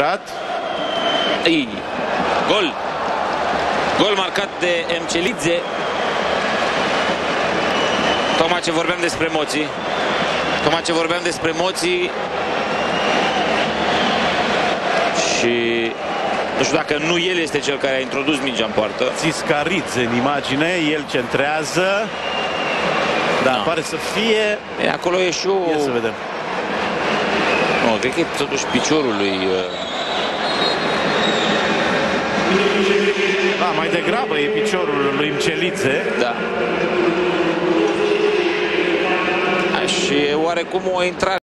Rat. Ei, gol. Gol marcat de Mcelidze. Tocmai ce vorbeam despre emoții. Tocmai ce vorbeam despre emoții. Și nu știu dacă nu el este cel care a introdus mingea în poartă. Țiscaridze în imagine, el centrează. Da, Da. pare să fie. E, acolo e și o... Ia să vedem. Nu, cred că e totuși piciorul lui... uh, Da, mai degrabă e piciorul lui Mcelidze. Da. Și e oarecum o intrare